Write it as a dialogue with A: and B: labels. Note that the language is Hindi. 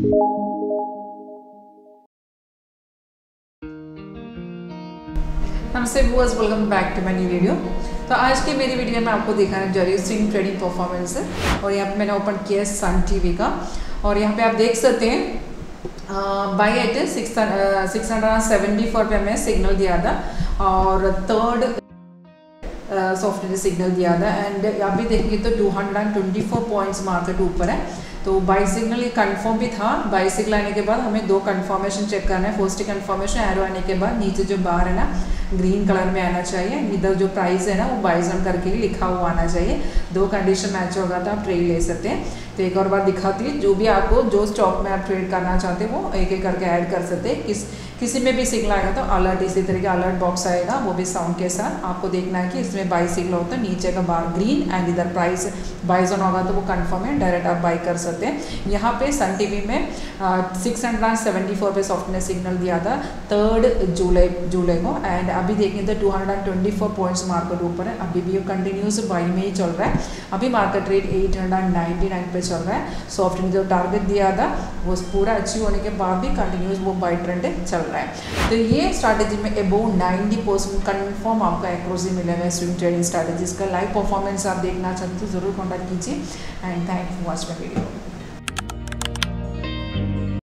A: नमस्ते viewers welcome back to my new video तो आज की मेरी वीडियो में आपको दिखाने जा रही है स्विंग ट्रेडिंग परफॉर्मेंस है और यहाँ पे मैंने ओपन किया है सन टीवी का। और यहाँ पे आप देख सकते हैं buy at six six hundred seventy four पे हमें सिग्नल दिया था, और थर्ड सॉफ्टवेयर सिग्नल दिया था। एंड यहाँ भी देखेंगे तो two hundred and twenty four points market ऊपर है। तो बाई सिग्नल ये कन्फर्म भी था। बाई सिग्नल आने के बाद हमें दो कन्फर्मेशन चेक करना है। फ़र्स्ट कन्फर्मेशन एरो आने के बाद नीचे जो बार है ना ग्रीन कलर में आना चाहिए। इधर जो प्राइस है ना, वो बाइजन करके ही लिखा हुआ आना चाहिए। दो कंडीशन मैच होगा तो आप ट्रेड ले सकते हैं। तो एक और बार दिखाती है, जो भी आपको, जो स्टॉक में आप ट्रेड करना चाहते हैं, वो एक एक करके ऐड कर सकते हैं। किस, किसी में भी सिग्नल आएगा तो अलर्ट इसी तरीके अलर्ट बॉक्स आएगा, वो भी साउंड के साथ। आपको देखना है कि इसमें बाई सिग्नल होता है, नीचे का बार ग्रीन एंड इधर प्राइस बाइजन होगा तो वो कन्फर्म है डायरेक्ट आप बाई कर सकते हैं। यहाँ पे सन टीवी में सिक्स हंड्रेड सेवेंटी फोर पे सॉफ्टवेयर सिग्नल दिया था थर्ड जुलाई जुलाई को एंड अभी देखेंगे तो two hundred twenty four points market ऊपर है। अभी भी कंटिन्यूस बाई में ही चल रहा है। अभी market rate eight hundred ninety nine पे चल रहा है। सॉफ्टवेयर जो टारगेट दिया था, वो पूरा अचीव होने के बाद भी कंटिन्यूस वो बाई ट्रेंड चल रहा है। तो ये स्ट्रैटेजी में अबोव 90 परसेंट कन्फर्म आपका एक्रोसी मिलेगा स्विंग ट्रेडिंग स्ट्रैटेजीज का लाइव परफॉर्मेंस आप देखना चाहते तो ज़रूर कॉन्टैक्ट कीजिए। And thank you for watch my video